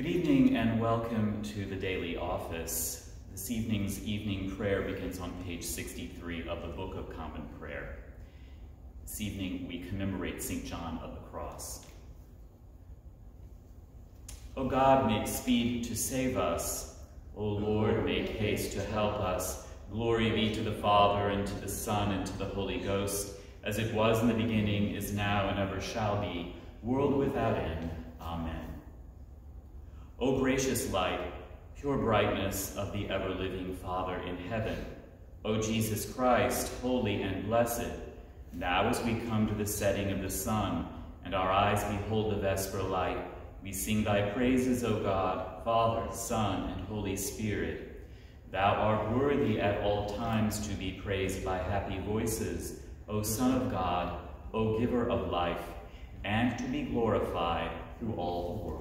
Good evening and welcome to the daily office. This evening's evening prayer begins on page 63 of the Book of Common Prayer. This evening we commemorate St. John of the Cross. O God, make speed to save us. O Lord, make haste to help us. Glory be to the Father, and to the Son, and to the Holy Ghost, as it was in the beginning, is now, and ever shall be, world without end. Amen. O gracious light, pure brightness of the ever-living Father in heaven, O Jesus Christ, holy and blessed, now as we come to the setting of the sun, and our eyes behold the vesper light, we sing thy praises, O God, Father, Son, and Holy Spirit. Thou art worthy at all times to be praised by happy voices, O Son of God, O Giver of life, and to be glorified through all the worlds.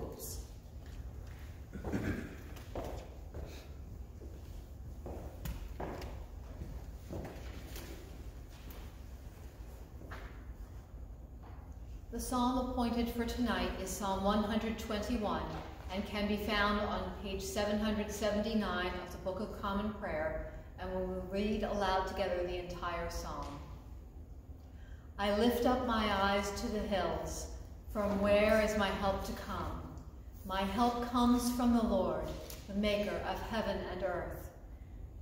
The psalm appointed for tonight is Psalm 121 and can be found on page 779 of the Book of Common Prayer, and we will read aloud together the entire psalm. I lift up my eyes to the hills. From where is my help to come? My help comes from the Lord, the maker of heaven and earth.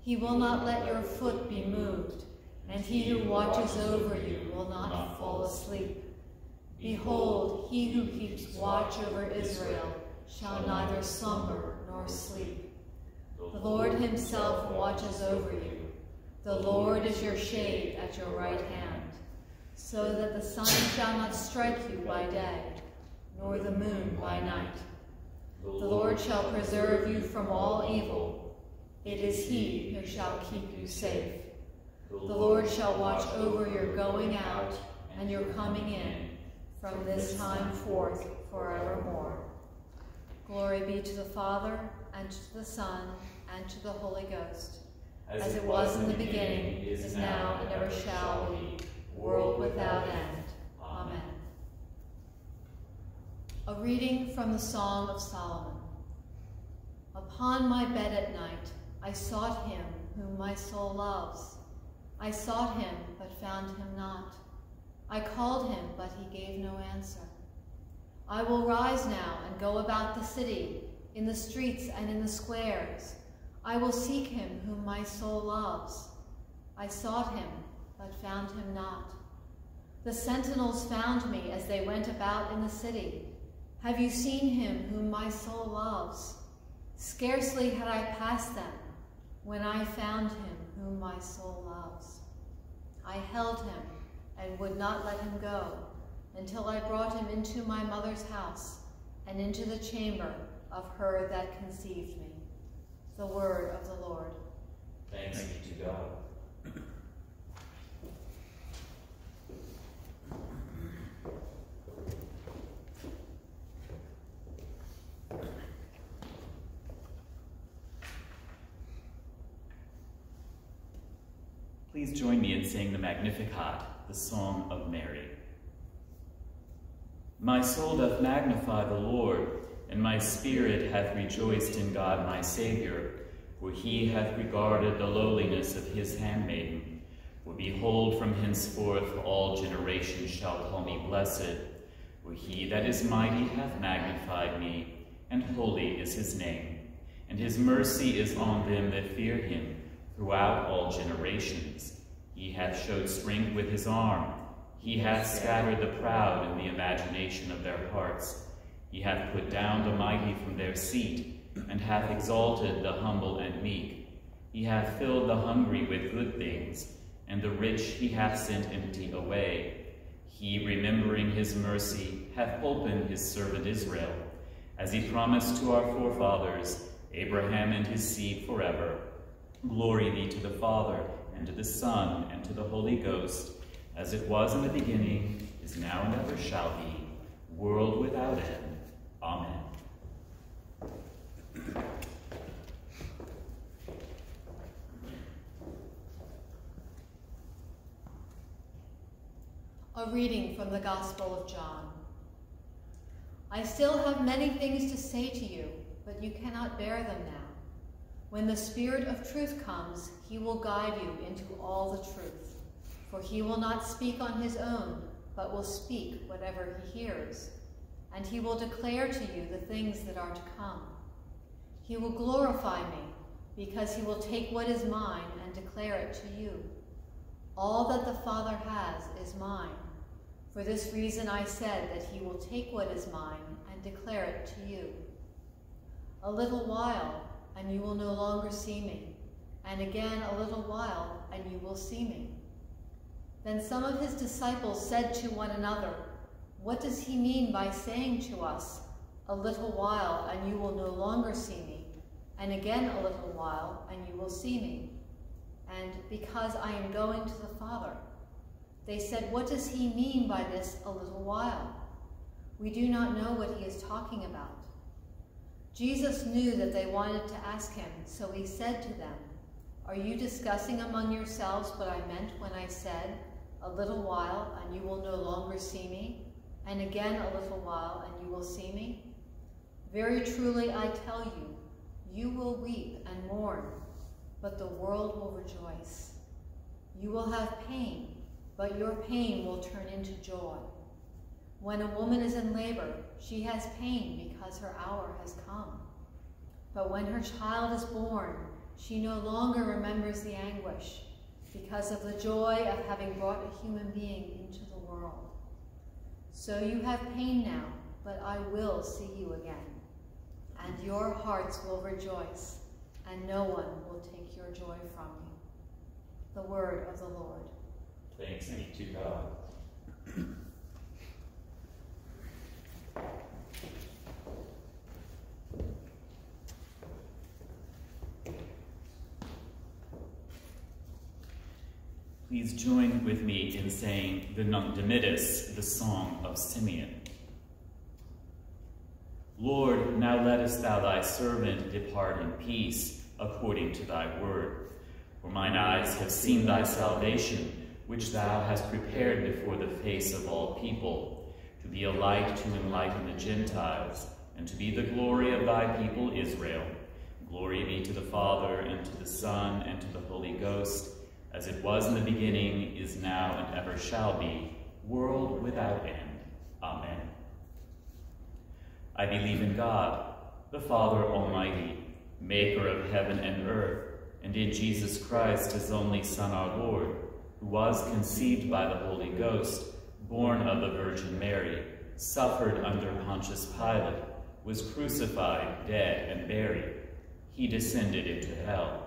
He will not let your foot be moved, and he who watches over you will not fall asleep. Behold, he who keeps watch over Israel shall neither slumber nor sleep. The Lord himself watches over you. The Lord is your shade at your right hand, so that the sun shall not strike you by day, nor the moon by night. The Lord shall preserve you from all evil. It is he who shall keep you safe. The Lord shall watch over your going out and your coming in from this time forth forevermore. Glory be to the Father, and to the Son, and to the Holy Ghost, as, as it was in the beginning, is now, and ever shall be, world without end. Amen. A reading from the Song of Solomon. Upon my bed at night, I sought him whom my soul loves. I sought him, but found him not. I called him, but he gave no answer. I will rise now and go about the city, in the streets and in the squares. I will seek him whom my soul loves. I sought him, but found him not. The sentinels found me as they went about in the city. Have you seen him whom my soul loves? Scarcely had I passed them when I found him whom my soul loves. I held him and would not let him go until I brought him into my mother's house and into the chamber of her that conceived me. The word of the Lord. Thanks be to God. Please join me in saying the Magnificat, the Song of Mary. My soul doth magnify the Lord, and my spirit hath rejoiced in God my Saviour, for he hath regarded the lowliness of his handmaiden. For behold, from henceforth all generations shall call me blessed. For he that is mighty hath magnified me, and holy is his name. And his mercy is on them that fear him throughout all generations. He hath showed strength with his arm. He hath scattered the proud in the imagination of their hearts. He hath put down the mighty from their seat, and hath exalted the humble and meek. He hath filled the hungry with good things, and the rich he hath sent empty away. He, remembering his mercy, hath opened his servant Israel, as he promised to our forefathers, Abraham and his seed forever. Glory be to the Father, and to the Son, and to the Holy Ghost, as it was in the beginning, is now, and ever shall be, world without end. Amen. A reading from the Gospel of John. I still have many things to say to you, but you cannot bear them now. When the Spirit of truth comes, he will guide you into all the truth. For he will not speak on his own, but will speak whatever he hears. And he will declare to you the things that are to come. He will glorify me, because he will take what is mine and declare it to you. All that the Father has is mine. For this reason I said that he will take what is mine and declare it to you. A little while, and you will no longer see me, and again a little while, and you will see me. Then some of his disciples said to one another, What does he mean by saying to us, A little while, and you will no longer see me, and again a little while, and you will see me? And because I am going to the Father. They said, What does he mean by this a little while? We do not know what he is talking about. Jesus knew that they wanted to ask him, so he said to them, Are you discussing among yourselves what I meant when I said, A little while, and you will no longer see me, and again a little while, and you will see me? Very truly I tell you, you will weep and mourn, but the world will rejoice. You will have pain, but your pain will turn into joy. When a woman is in labor, she has pain because her hour has come. But when her child is born, she no longer remembers the anguish because of the joy of having brought a human being into the world. So you have pain now, but I will see you again, and your hearts will rejoice, and no one will take your joy from you. The word of the Lord. Thanks be to God. Please join with me in saying the Nunc Dimittis, the Song of Simeon. Lord, now lettest thou thy servant depart in peace, according to thy word. For mine eyes have seen thy salvation, which thou hast prepared before the face of all people, to be a light to enlighten the Gentiles, and to be the glory of thy people Israel. Glory be to the Father, and to the Son, and to the Holy Ghost, as it was in the beginning, is now, and ever shall be, world without end. Amen. I believe in God, the Father Almighty, maker of heaven and earth, and in Jesus Christ, his only Son, our Lord, who was conceived by the Holy Ghost, born of the Virgin Mary, suffered under Pontius Pilate, was crucified, dead, and buried. He descended into hell.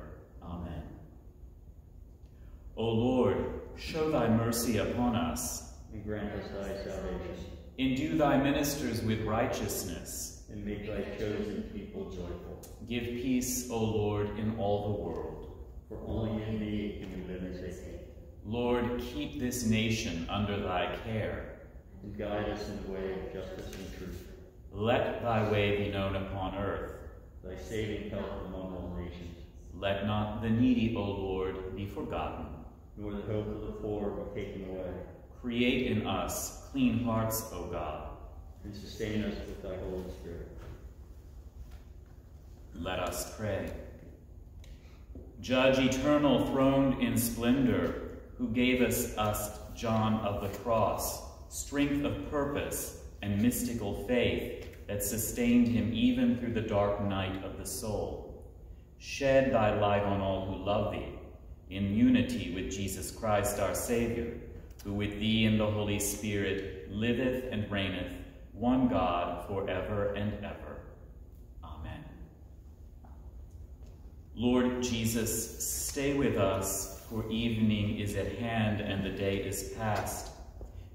O Lord, show thy mercy upon us. And grant us thy salvation. Endue thy ministers with righteousness. And make thy chosen people joyful. Give peace, O Lord, in all the world. For only in thee can we live in safety. Lord, keep this nation under thy care. And guide us in the way of justice and truth. Let thy way be known upon earth. Thy saving help among all nations. Let not the needy, O Lord, be forgotten. Nor the hope of the poor be taken away. Create in us clean hearts, O God. And sustain us with thy Holy Spirit. Let us pray. Judge eternal, throned in splendor, who gave us, us John of the cross, strength of purpose and mystical faith, that sustained him even through the dark night of the soul. Shed thy light on all who love thee, in unity with Jesus Christ our Savior, who with thee and the Holy Spirit liveth and reigneth, one God, forever and ever. Amen. Lord Jesus, stay with us, for evening is at hand and the day is past.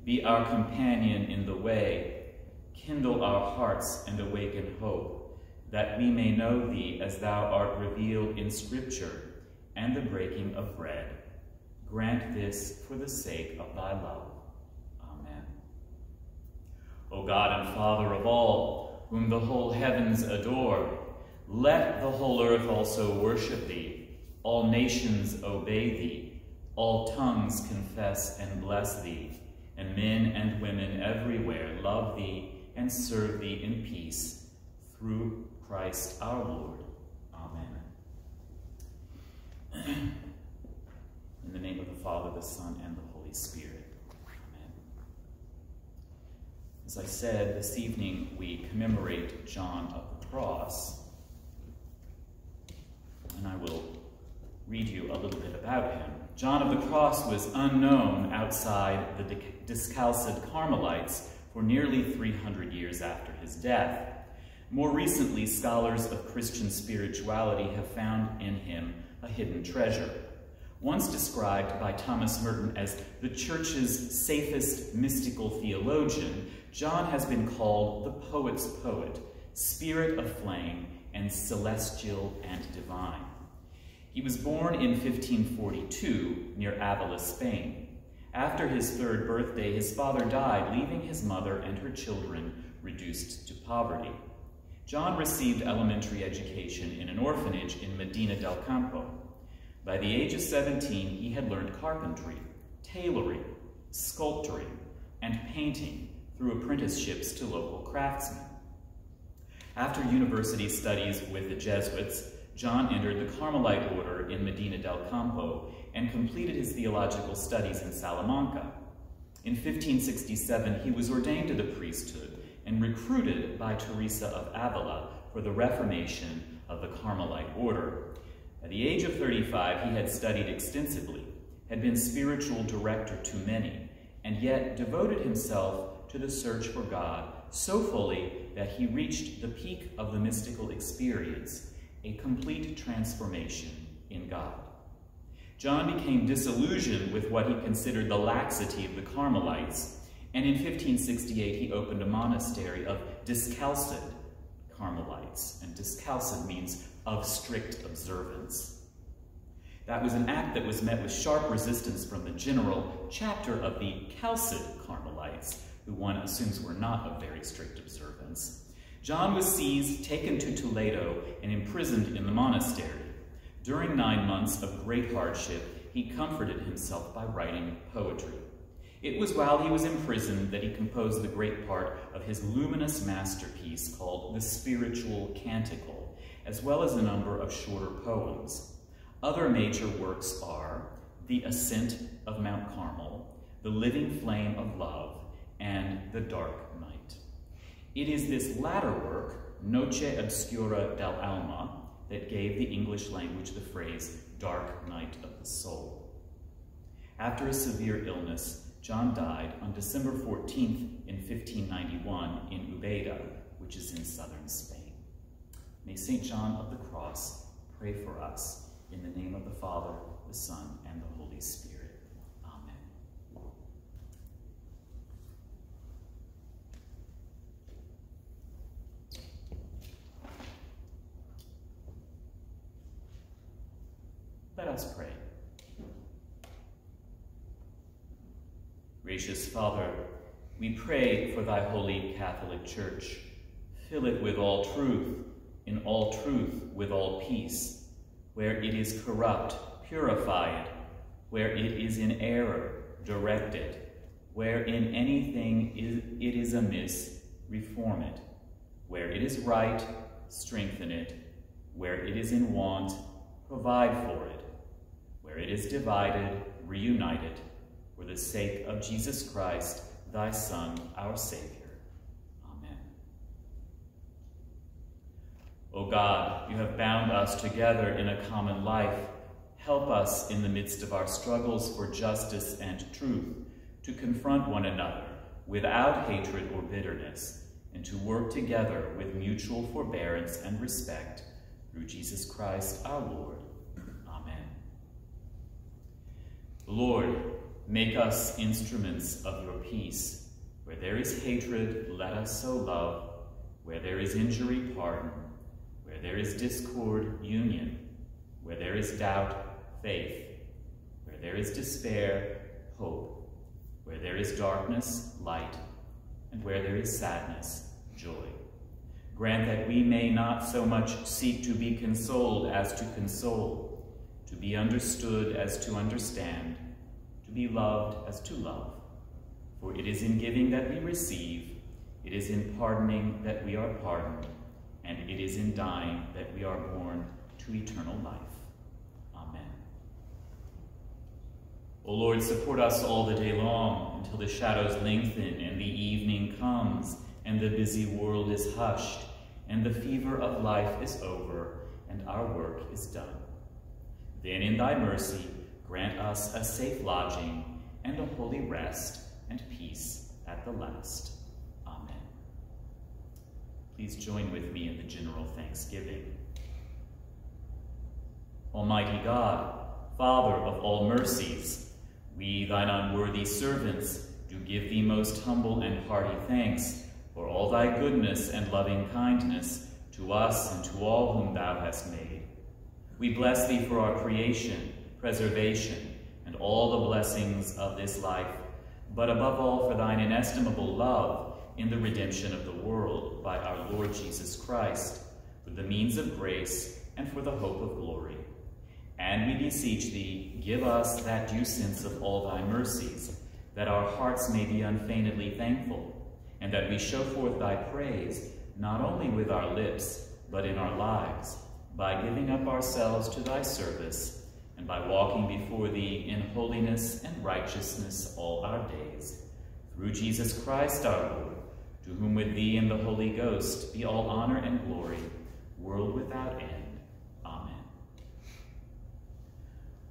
Be our companion in the way, kindle our hearts and awaken hope, that we may know thee as thou art revealed in Scripture and the breaking of bread. Grant this for the sake of thy love. Amen. O God and Father of all, whom the whole heavens adore, let the whole earth also worship thee, all nations obey thee, all tongues confess and bless thee, and men and women everywhere love thee and serve thee in peace, through Christ our Lord. In the name of the Father, the Son, and the Holy Spirit. Amen. As I said, this evening we commemorate John of the Cross, and I will read you a little bit about him. John of the Cross was unknown outside the Discalced Carmelites for nearly 300 years after his death. More recently, scholars of Christian spirituality have found in him a hidden treasure. Once described by Thomas Merton as the church's safest mystical theologian, John has been called the poet's poet, spirit of flame, and celestial and divine. He was born in 1542 near Avila, Spain. After his third birthday, his father died, leaving his mother and her children reduced to poverty. John received elementary education in an orphanage in Medina del Campo. By the age of 17, he had learned carpentry, tailoring, sculpturing, and painting through apprenticeships to local craftsmen. After university studies with the Jesuits, John entered the Carmelite order in Medina del Campo and completed his theological studies in Salamanca. In 1567, he was ordained to the priesthood and recruited by Teresa of Avila for the reformation of the Carmelite order. At the age of 35, he had studied extensively, had been spiritual director to many, and yet devoted himself to the search for God so fully that he reached the peak of the mystical experience, a complete transformation in God. John became disillusioned with what he considered the laxity of the Carmelites and in 1568, he opened a monastery of Discalced Carmelites, and Discalced means of strict observance. That was an act that was met with sharp resistance from the general chapter of the Calced Carmelites, who one assumes were not of very strict observance. John was seized, taken to Toledo, and imprisoned in the monastery. During nine months of great hardship, he comforted himself by writing poetry. It was while he was imprisoned that he composed the great part of his luminous masterpiece called The Spiritual Canticle, as well as a number of shorter poems. Other major works are The Ascent of Mount Carmel, The Living Flame of Love, and The Dark Night. It is this latter work, Noche Obscura del Alma, that gave the English language the phrase dark night of the soul. After a severe illness, John died on December 14th in 1591 in Ubeda, which is in southern Spain. May St. John of the Cross pray for us in the name of the Father, the Son, and the Holy Spirit. Amen. Let us pray. Gracious Father, we pray for thy holy Catholic Church. Fill it with all truth, in all truth with all peace. Where it is corrupt, purify it. Where it is in error, direct it. Where in anything it is amiss, reform it. Where it is right, strengthen it. Where it is in want, provide for it. Where it is divided, reunite it for the sake of Jesus Christ, thy Son, our Savior. Amen. O God, you have bound us together in a common life. Help us in the midst of our struggles for justice and truth to confront one another without hatred or bitterness, and to work together with mutual forbearance and respect through Jesus Christ our Lord. Amen. Lord, make us instruments of your peace. Where there is hatred, let us sow love. Where there is injury, pardon. Where there is discord, union. Where there is doubt, faith. Where there is despair, hope. Where there is darkness, light. And where there is sadness, joy. Grant that we may not so much seek to be consoled as to console, to be understood as to understand, be loved as to love. For it is in giving that we receive, it is in pardoning that we are pardoned, and it is in dying that we are born to eternal life. Amen. O Lord, support us all the day long until the shadows lengthen and the evening comes and the busy world is hushed and the fever of life is over and our work is done. Then in thy mercy, grant us a safe lodging and a holy rest and peace at the last. Amen. Please join with me in the general thanksgiving. Almighty God, Father of all mercies, we, thine unworthy servants, do give thee most humble and hearty thanks for all thy goodness and loving kindness to us and to all whom thou hast made. We bless thee for our creation, preservation, and all the blessings of this life, but above all for thine inestimable love in the redemption of the world by our Lord Jesus Christ, for the means of grace and for the hope of glory. And we beseech thee, give us that due sense of all thy mercies, that our hearts may be unfeignedly thankful, and that we show forth thy praise, not only with our lips, but in our lives, by giving up ourselves to thy service, and by walking before thee in holiness and righteousness all our days. Through Jesus Christ our Lord, to whom with thee and the Holy Ghost be all honor and glory, world without end. Amen.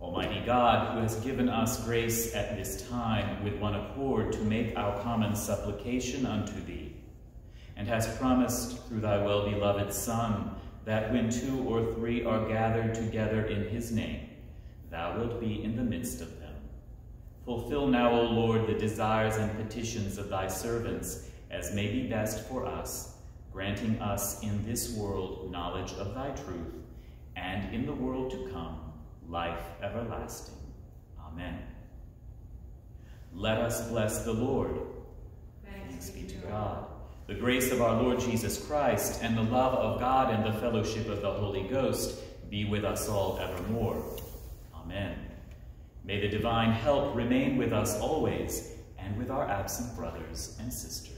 Almighty God, who has given us grace at this time with one accord to make our common supplication unto thee, and has promised through thy well-beloved Son that when two or three are gathered together in his name, thou wilt be in the midst of them. Fulfill now, O Lord, the desires and petitions of thy servants, as may be best for us, granting us in this world knowledge of thy truth, and in the world to come, life everlasting. Amen. Let us bless the Lord. Thanks be to God. The grace of our Lord Jesus Christ and the love of God and the fellowship of the Holy Ghost be with us all evermore. Amen. May the divine help remain with us always and with our absent brothers and sisters.